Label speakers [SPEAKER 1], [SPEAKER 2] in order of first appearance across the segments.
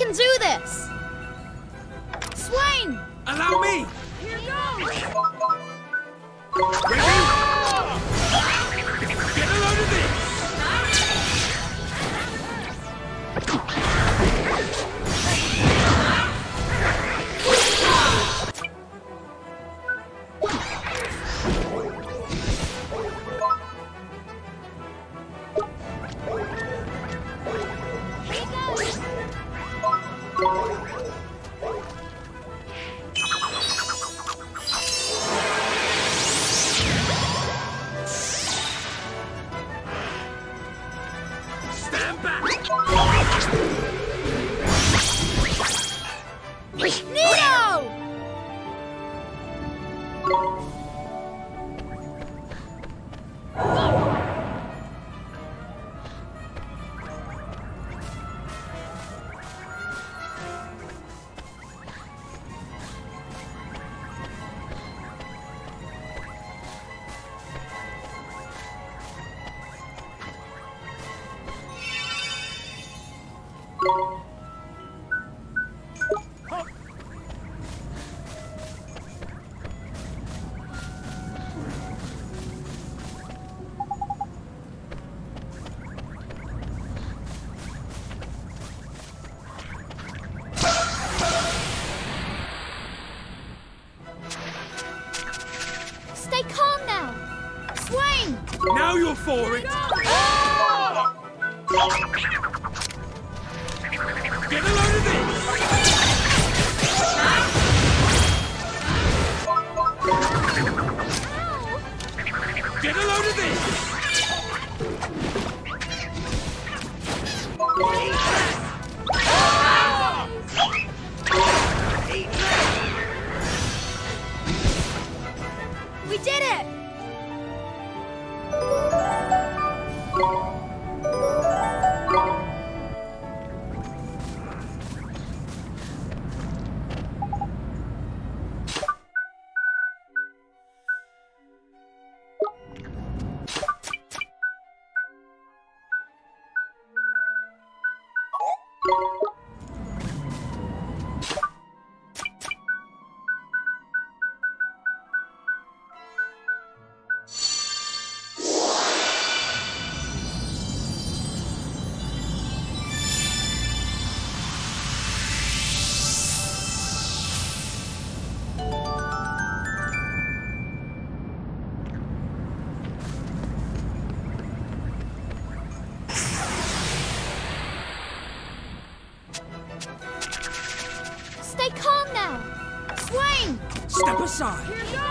[SPEAKER 1] Can do
[SPEAKER 2] Step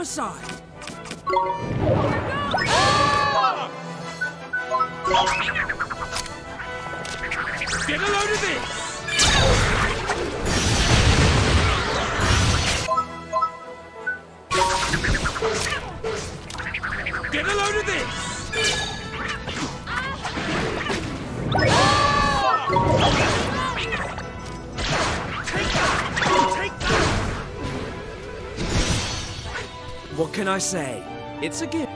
[SPEAKER 2] aside. Get a load of this!
[SPEAKER 3] What can I say? It's a gift.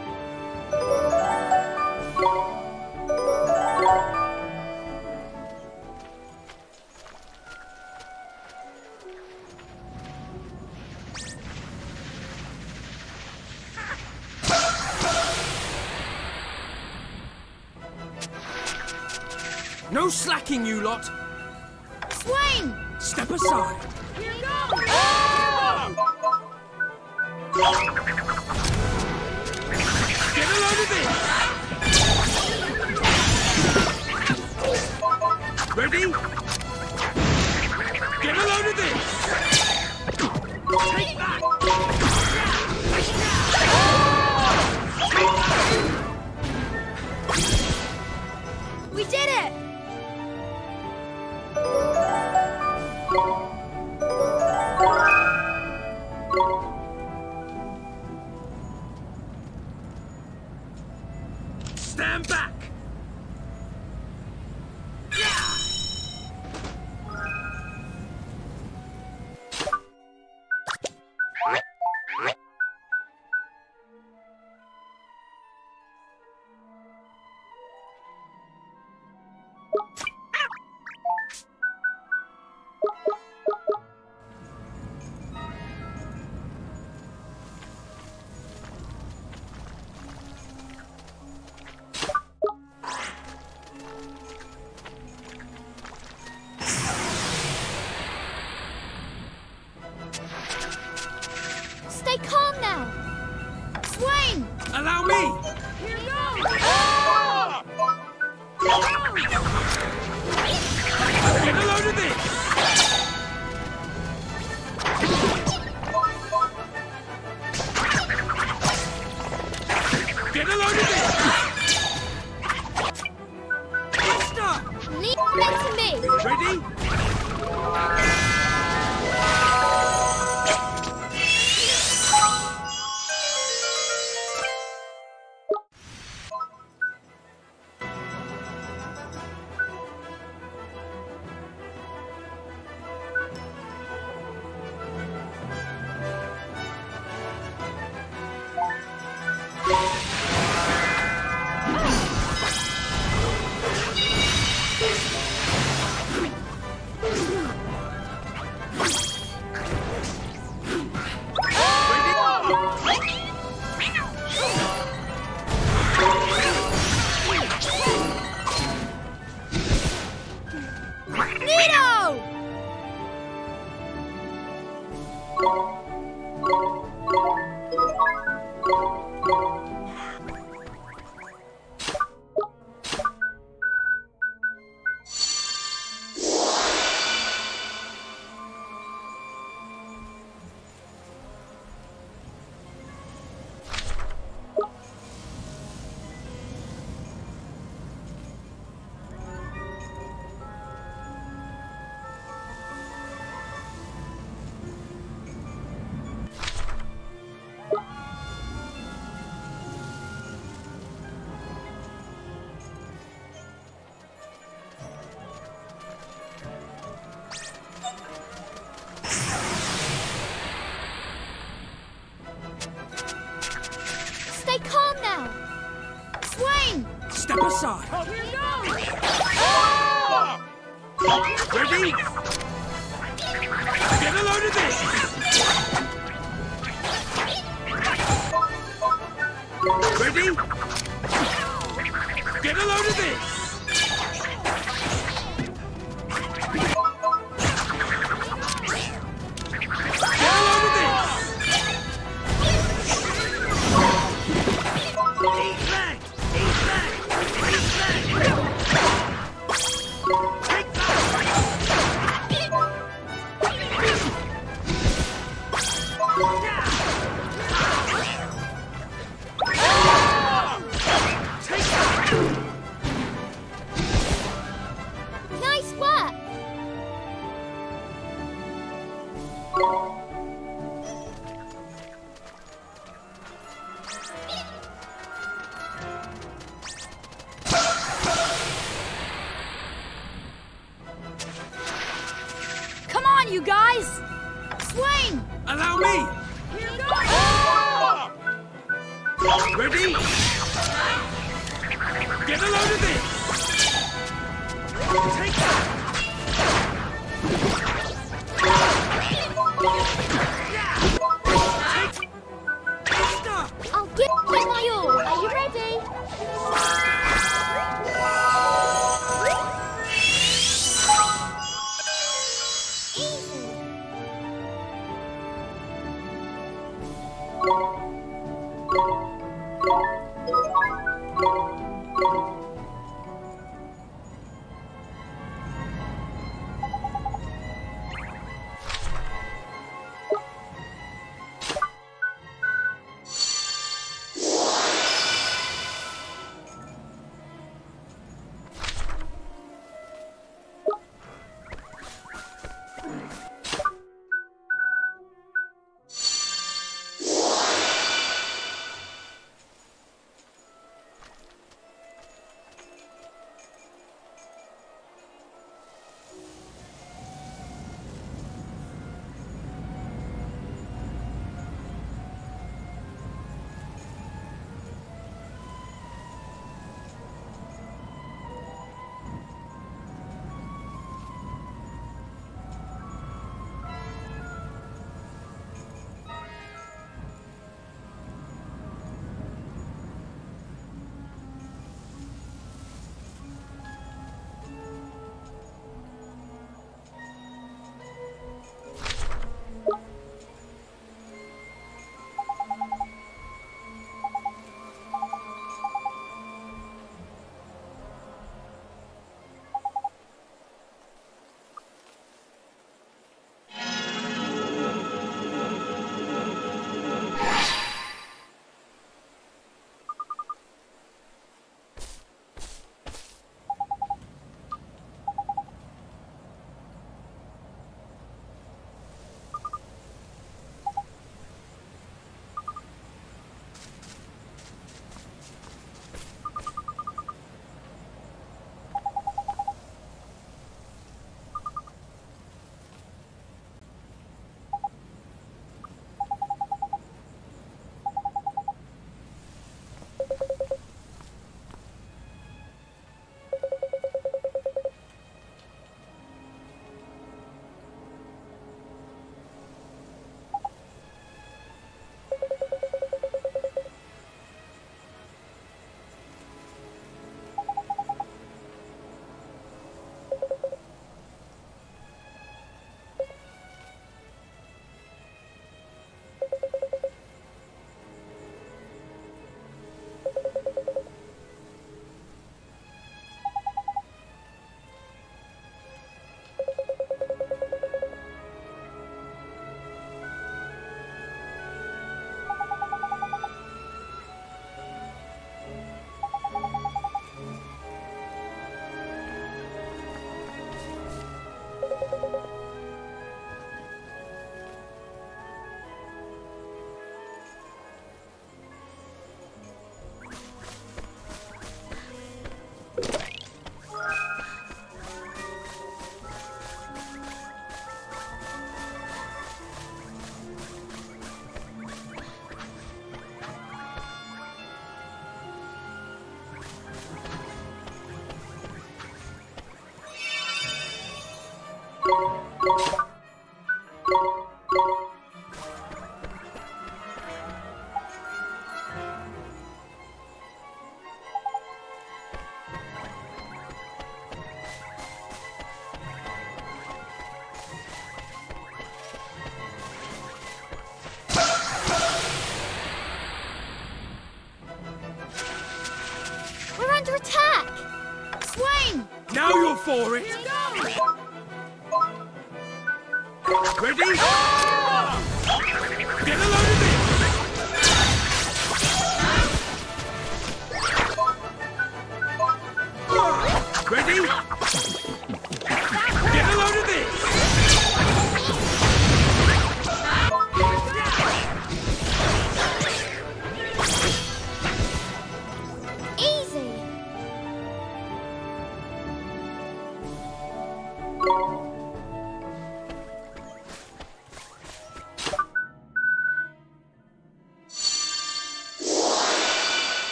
[SPEAKER 3] Take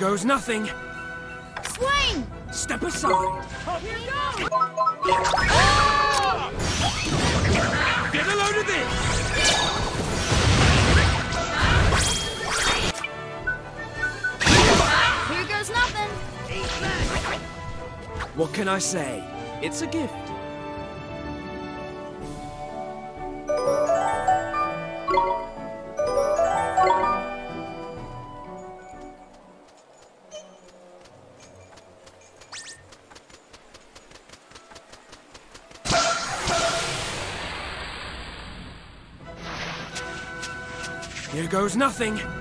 [SPEAKER 3] goes nothing.
[SPEAKER 4] Swing!
[SPEAKER 3] Step aside.
[SPEAKER 5] Here goes!
[SPEAKER 2] Get a load of this!
[SPEAKER 5] Here goes
[SPEAKER 3] nothing. What can I say? It's a gift. nothing.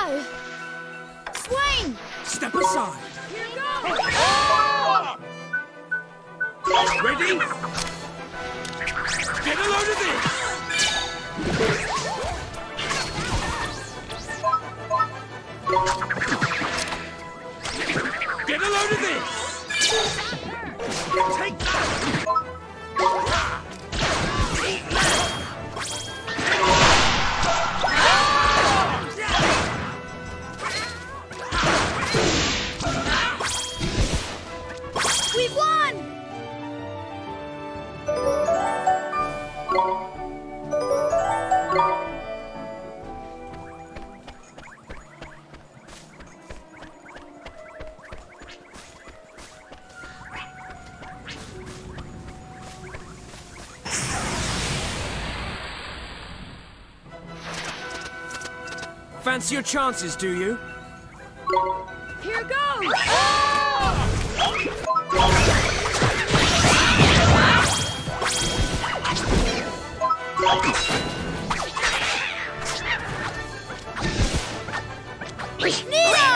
[SPEAKER 1] Go! Swing!
[SPEAKER 3] Step aside!
[SPEAKER 6] Here goes!
[SPEAKER 3] Ready?
[SPEAKER 7] Fancy your chances, do you?
[SPEAKER 3] Here goes!
[SPEAKER 1] Nito!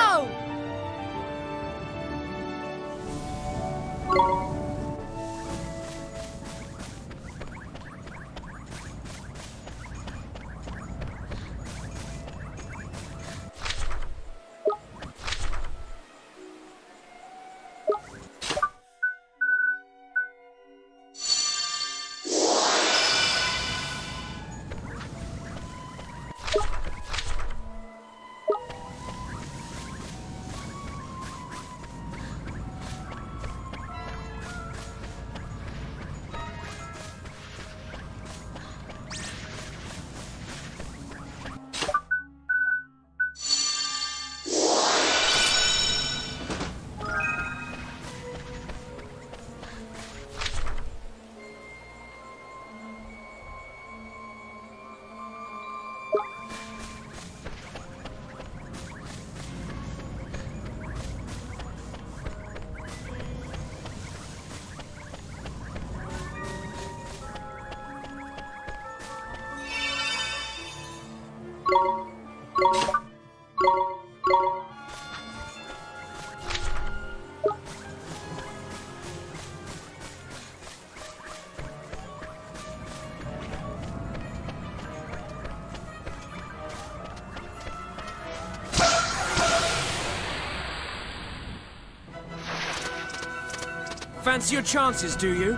[SPEAKER 7] Fancy your chances, do you?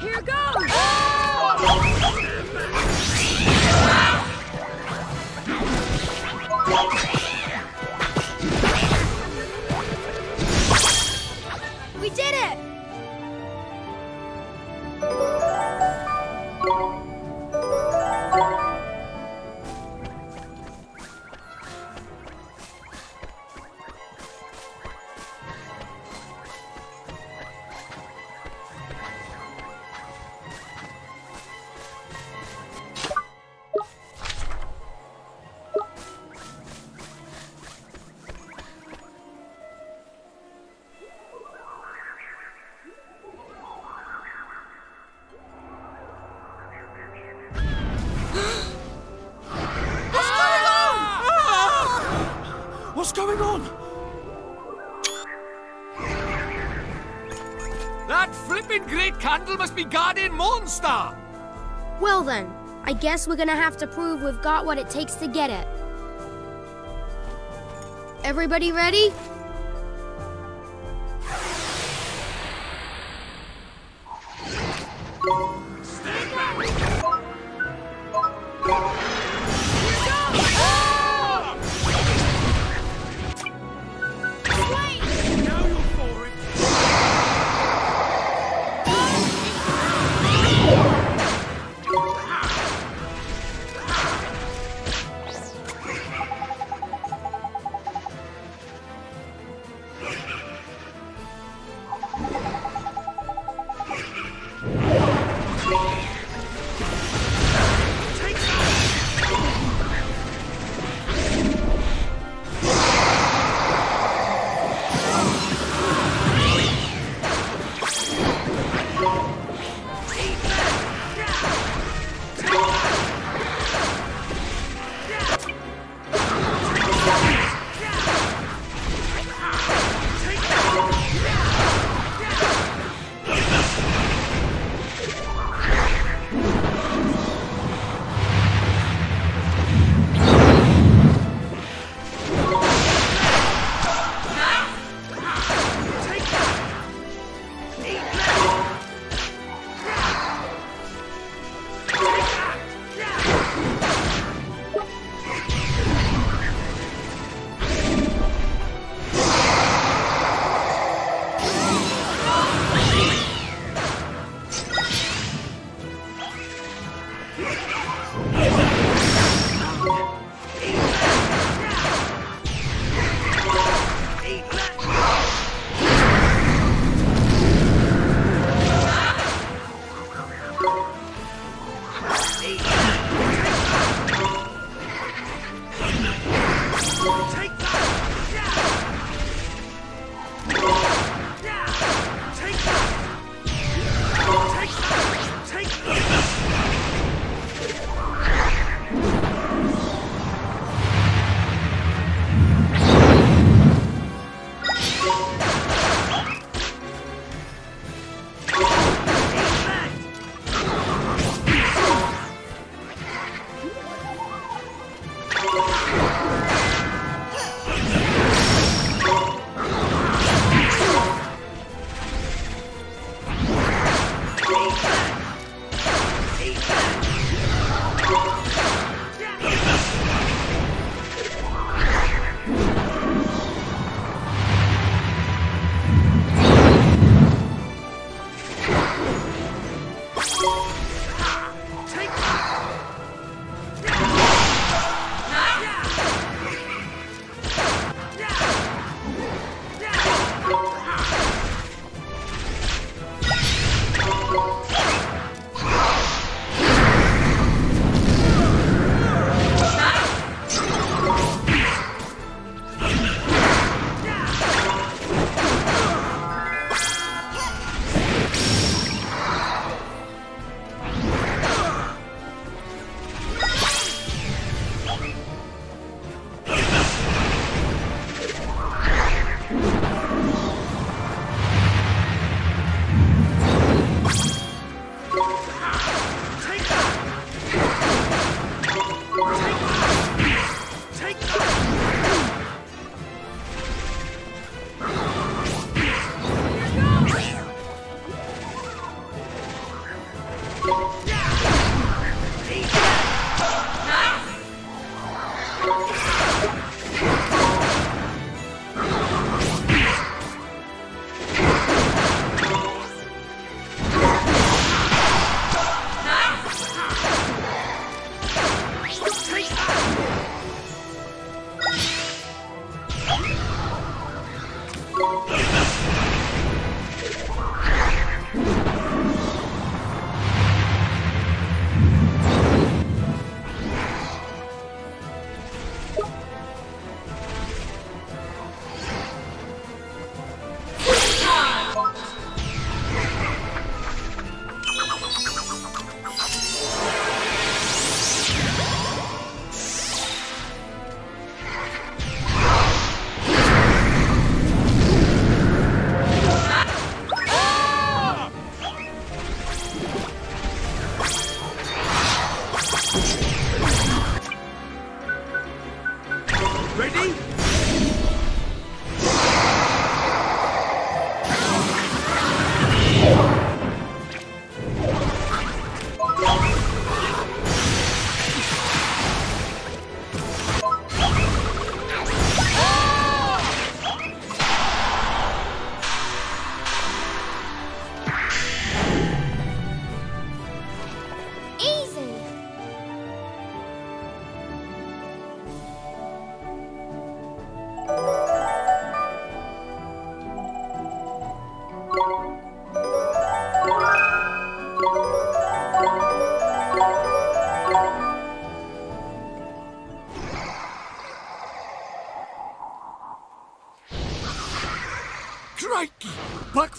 [SPEAKER 3] Here goes!
[SPEAKER 8] Great candle must be guardian monster!
[SPEAKER 1] Well then, I guess we're gonna have to prove we've got what it takes to get it. Everybody ready?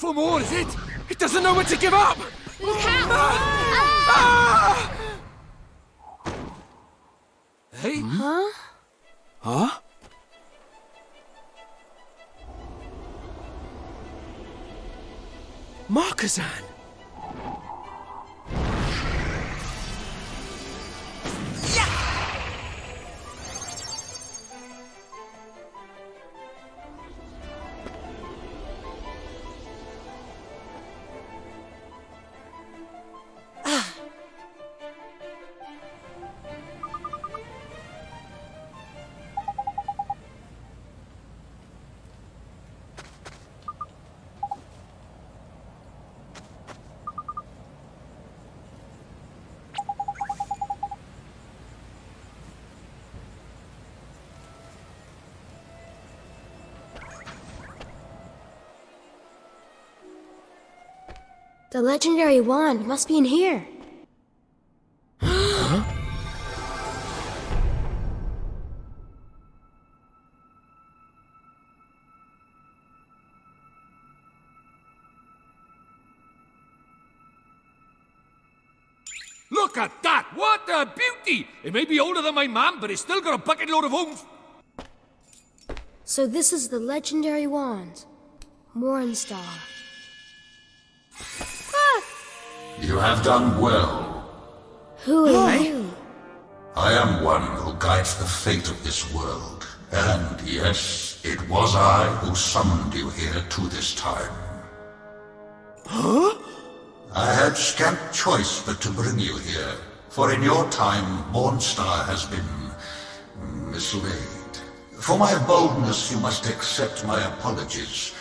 [SPEAKER 3] For more, is it? It doesn't know when to give up!
[SPEAKER 1] Look out!
[SPEAKER 3] Ah! Hey?
[SPEAKER 1] Huh?
[SPEAKER 3] Huh? Marcassin!
[SPEAKER 1] The legendary wand must be in here.
[SPEAKER 3] Look at that! What a beauty! It may be older than my mom, but it's still got a bucket load of oomph.
[SPEAKER 1] So this is the legendary wand. Mornstar.
[SPEAKER 9] You have done well.
[SPEAKER 1] Who are you?
[SPEAKER 9] I am one who guides the fate of this world. And yes, it was I who summoned you here to this time. Huh? I had scant choice but to bring you here, for in your time, Mornstar has been mislaid. For my boldness, you must accept my apologies.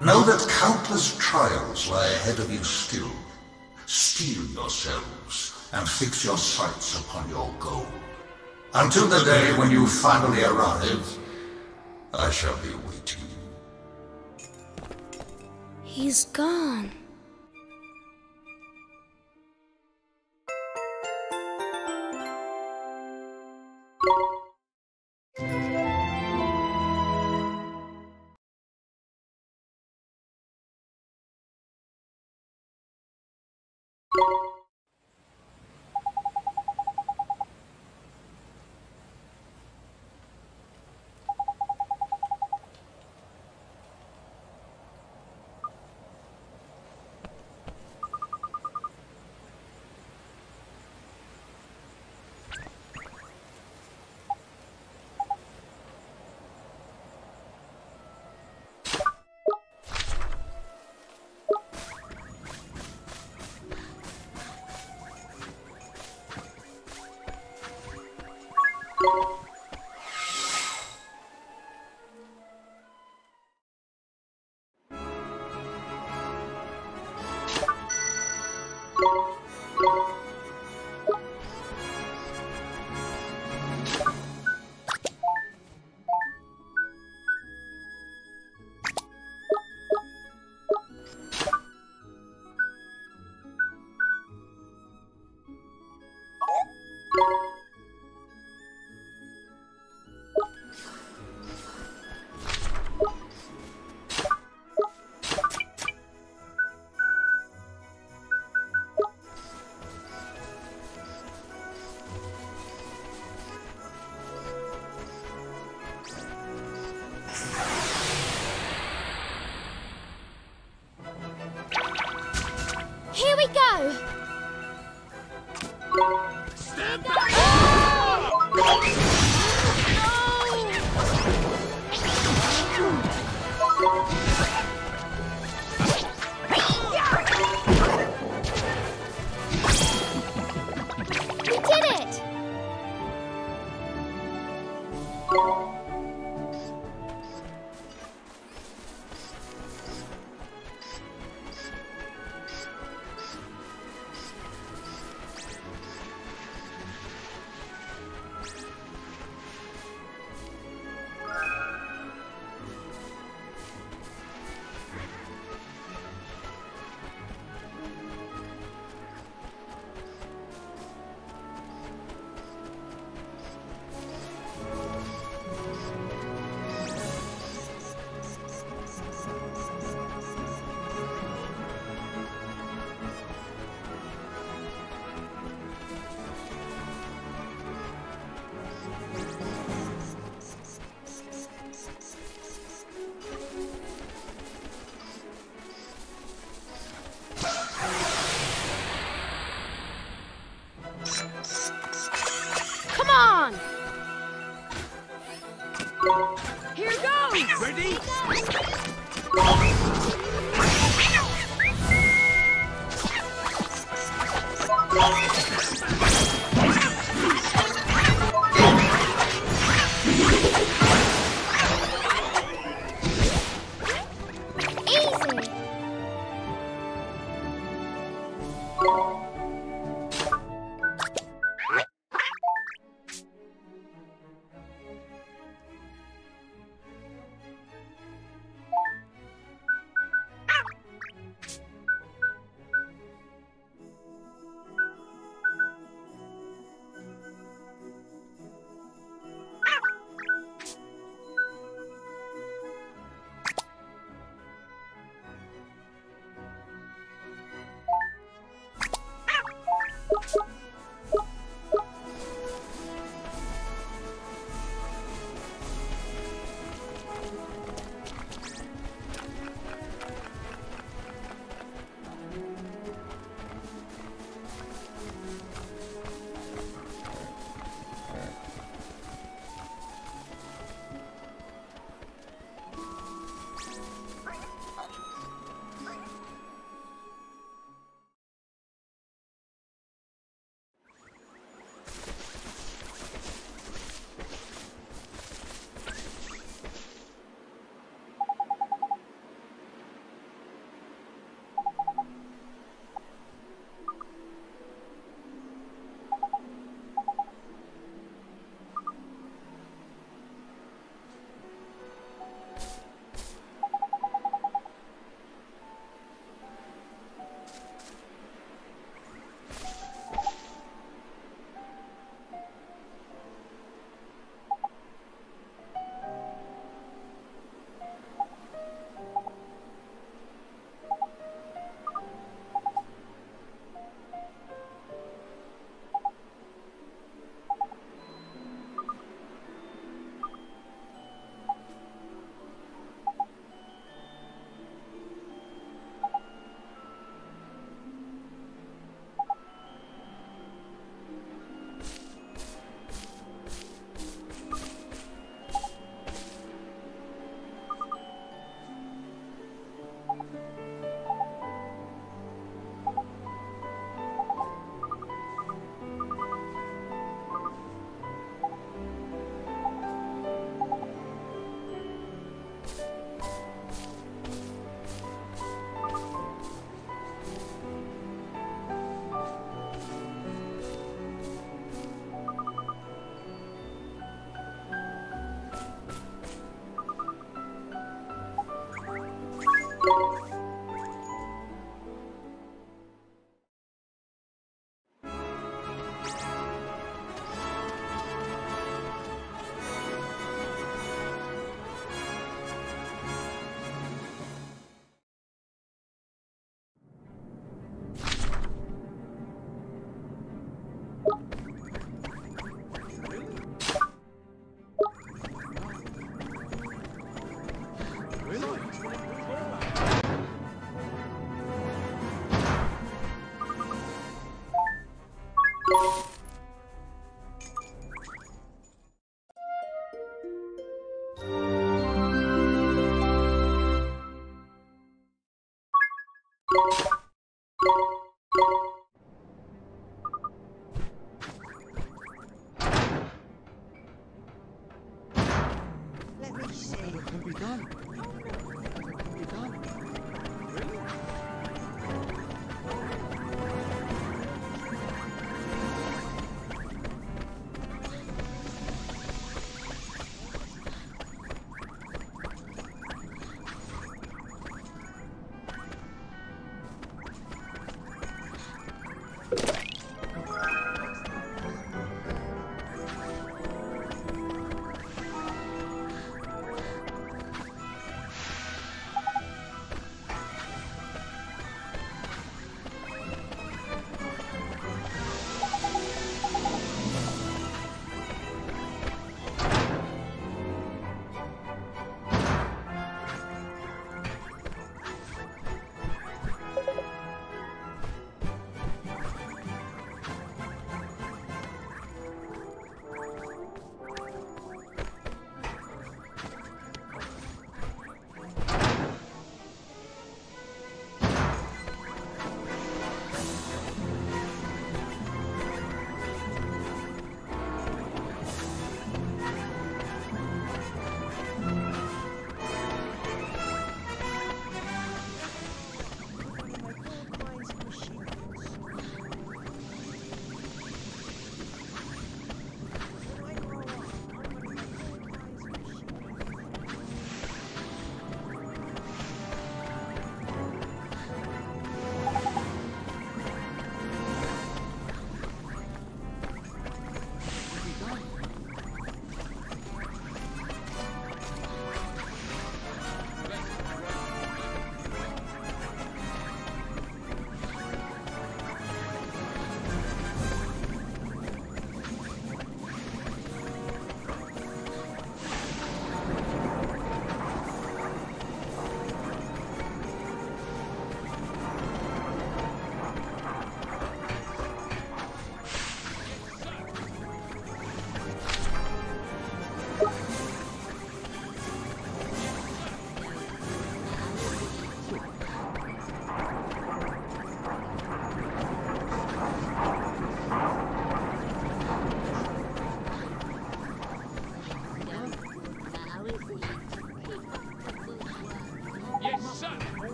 [SPEAKER 9] Know that countless trials lie ahead of you still. Steel yourselves and fix your sights upon your goal. Until the day when you finally arrive, I shall be waiting.
[SPEAKER 1] He's gone. you
[SPEAKER 5] Here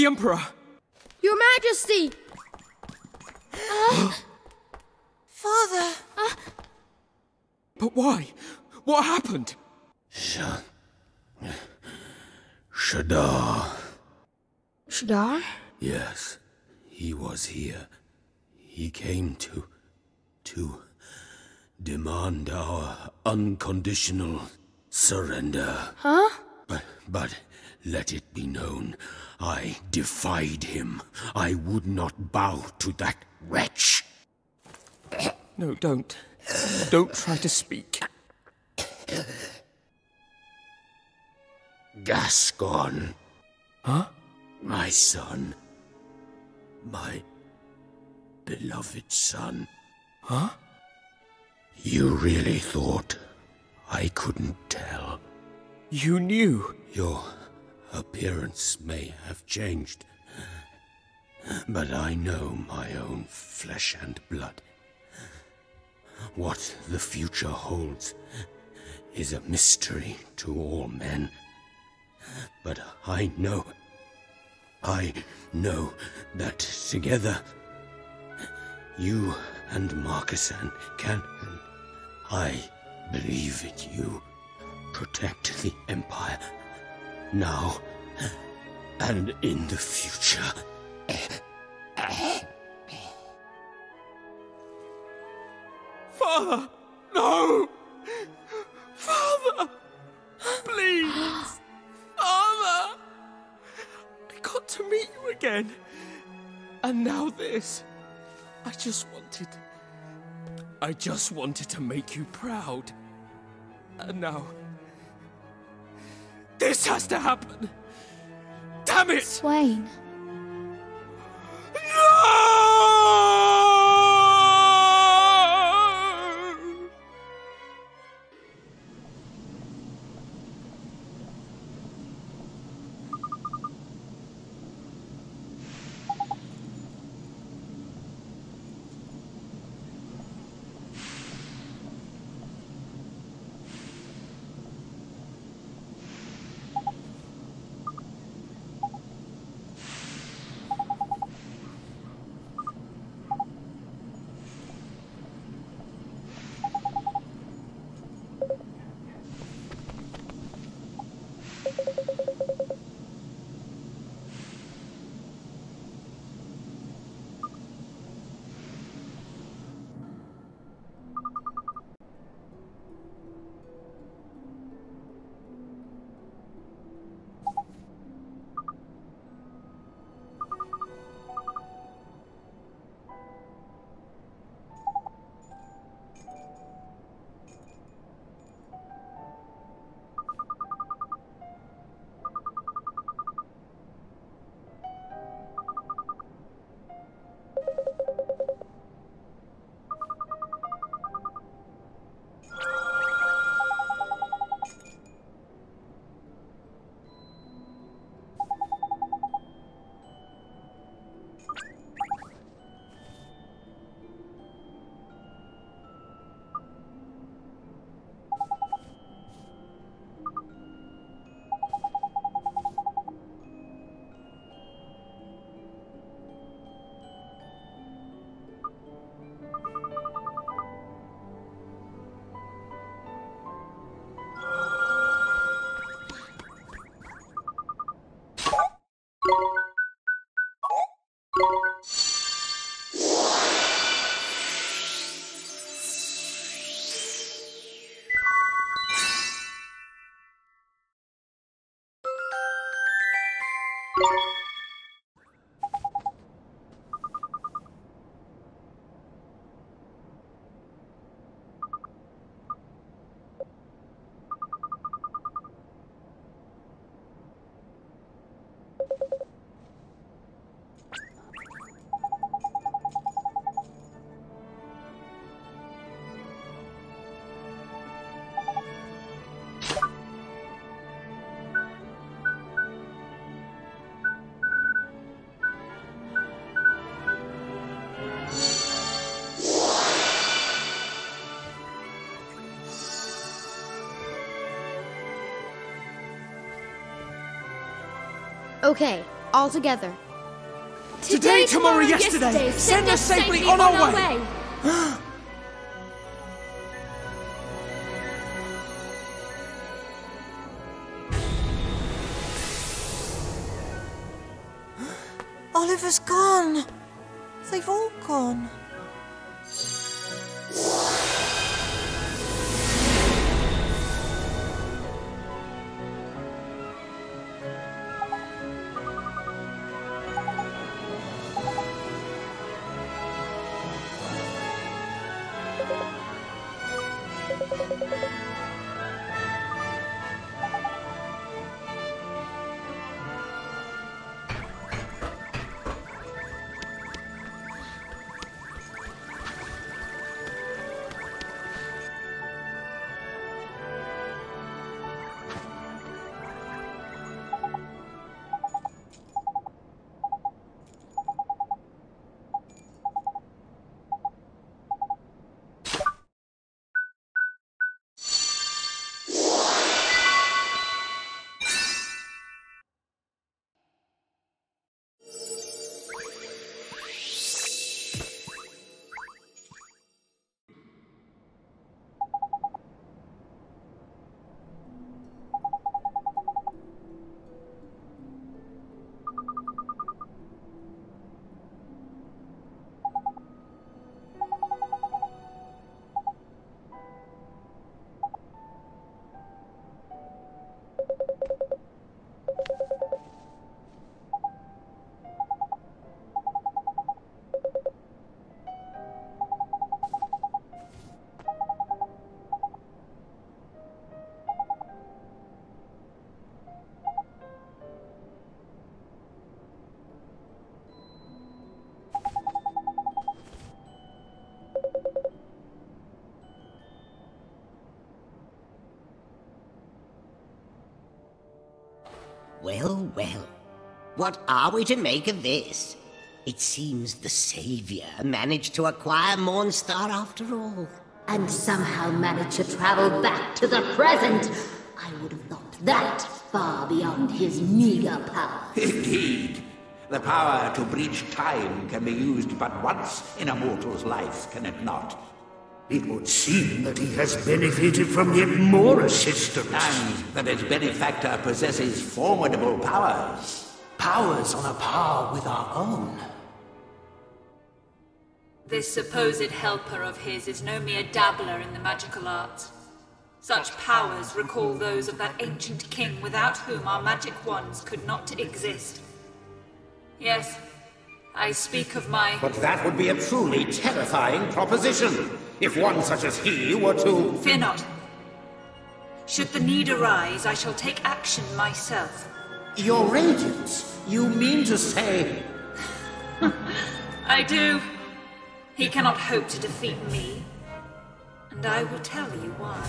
[SPEAKER 3] The Emperor!
[SPEAKER 1] Your Majesty!
[SPEAKER 2] Father!
[SPEAKER 3] But why? What happened?
[SPEAKER 10] Shah. Shadar.
[SPEAKER 1] Shadar?
[SPEAKER 10] Yes, he was here. He came to. to. demand our unconditional surrender.
[SPEAKER 1] Huh?
[SPEAKER 10] But, but let it be known, I defied him. I would not bow to that wretch.
[SPEAKER 3] No, don't. Don't try to speak.
[SPEAKER 10] Gascon.
[SPEAKER 3] Huh?
[SPEAKER 10] My son. My beloved son.
[SPEAKER 3] Huh?
[SPEAKER 10] You really thought I couldn't tell?
[SPEAKER 3] You knew?
[SPEAKER 10] Your appearance may have changed, but I know my own flesh and blood. What the future holds is a mystery to all men. But I know, I know that together, you and Marcassin can, I believe in you, protect the Empire, now and in the future.
[SPEAKER 3] Father! No! Father! Please! Father! I got to meet you again. And now this. I just wanted. I just wanted to make you proud. And now. This has to happen! Damn it! Swaine.
[SPEAKER 1] Okay, all together.
[SPEAKER 3] Today, tomorrow, yesterday. Send us safely on our way.
[SPEAKER 2] Oliver's gone. They've all gone.
[SPEAKER 11] Well, well. What are we to make of this? It seems the Savior managed to acquire Mornstar after all.
[SPEAKER 12] And somehow managed to travel back to the present. I would have thought that far beyond his meager power.
[SPEAKER 13] Indeed. The power to breach time can be used but once in a mortal's life, can it not?
[SPEAKER 14] It would seem that he has benefited from yet more assistance.
[SPEAKER 13] And that his benefactor possesses formidable powers.
[SPEAKER 14] Powers on a par with our own.
[SPEAKER 15] This supposed helper of his is no mere dabbler in the magical arts. Such powers recall those of that ancient king without whom our magic wands could not exist. Yes, I speak of my...
[SPEAKER 13] But that would be a truly terrifying proposition, if one such as he were to...
[SPEAKER 15] Fear not. Should the need arise, I shall take action myself.
[SPEAKER 13] Your radiance? You mean to say...
[SPEAKER 15] I do. He cannot hope to defeat me. And I will tell you why.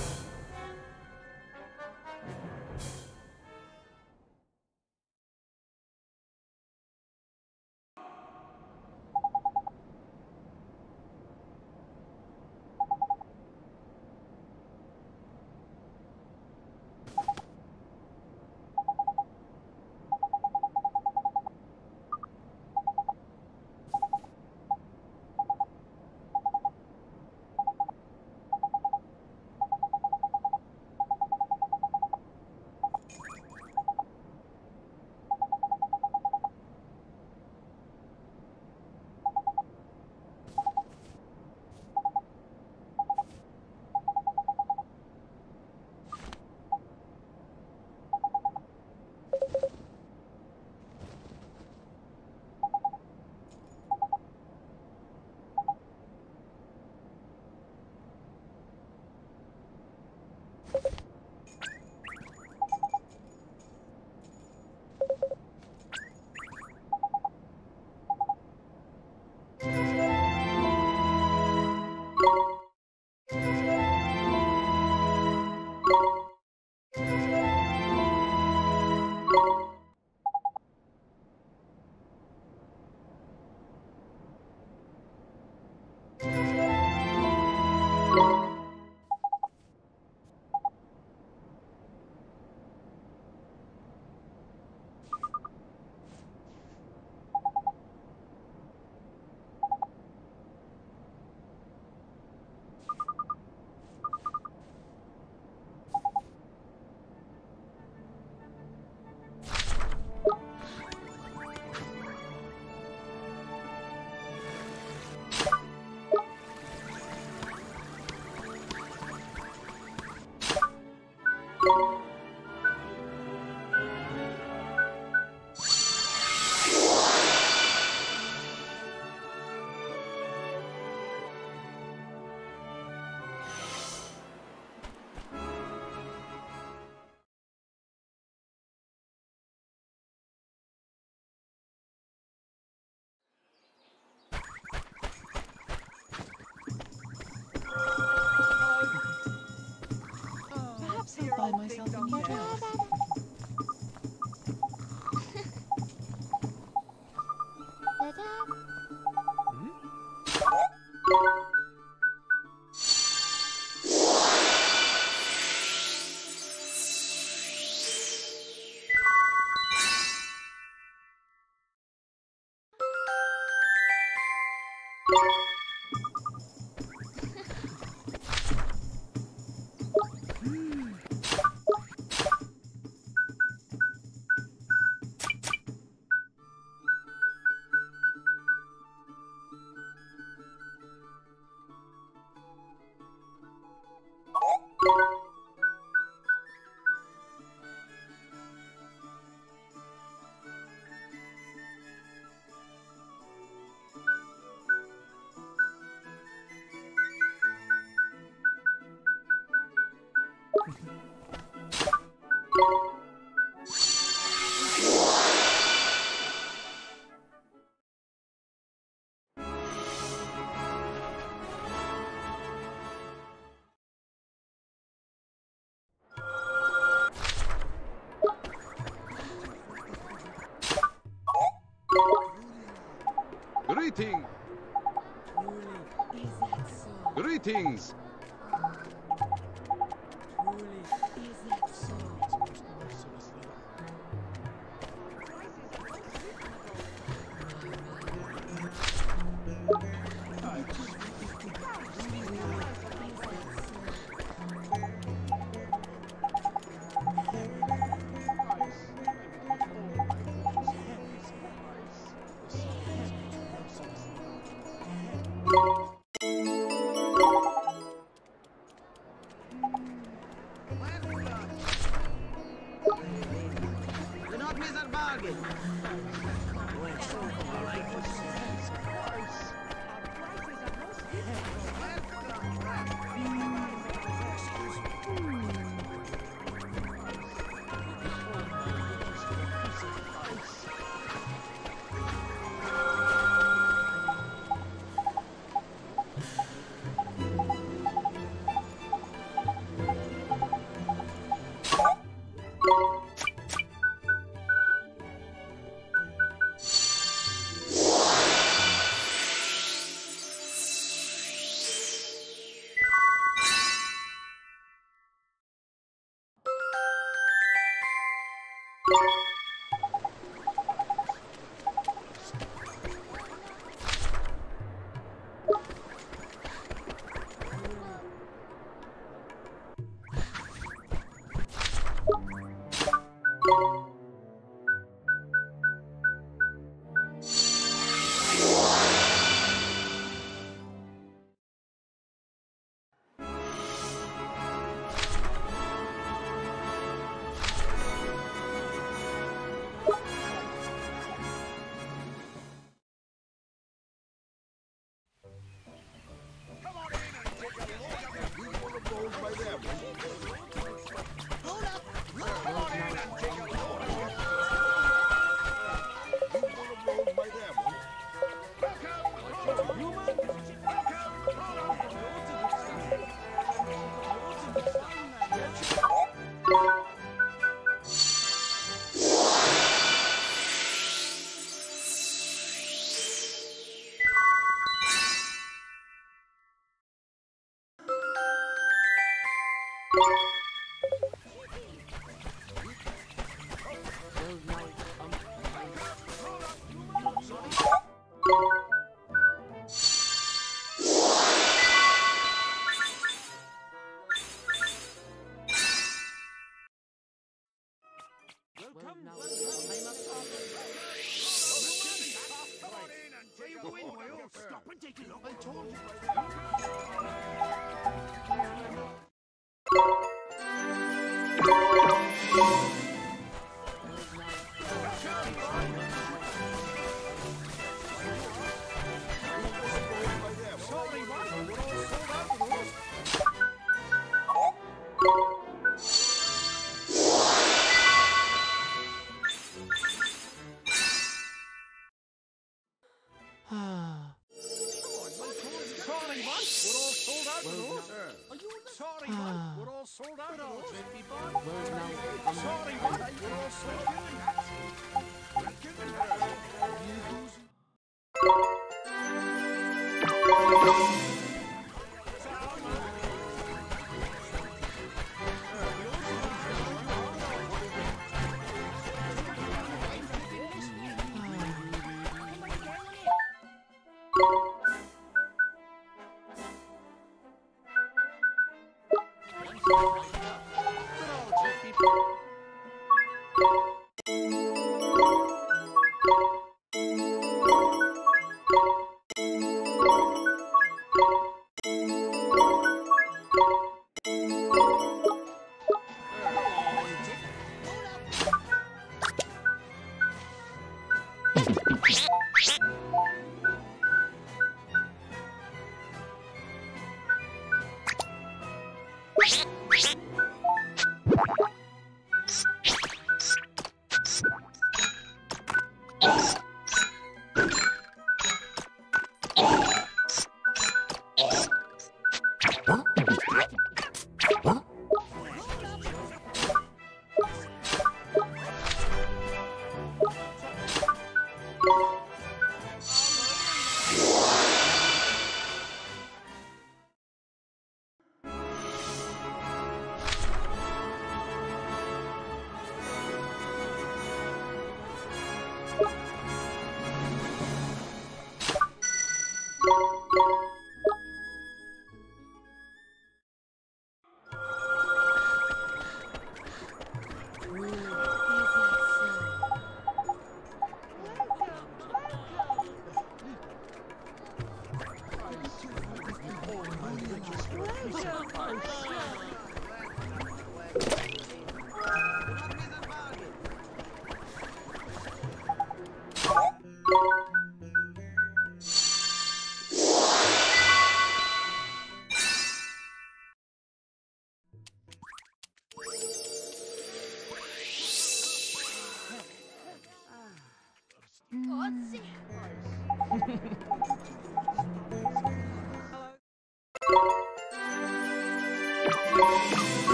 [SPEAKER 1] Find myself in your dress.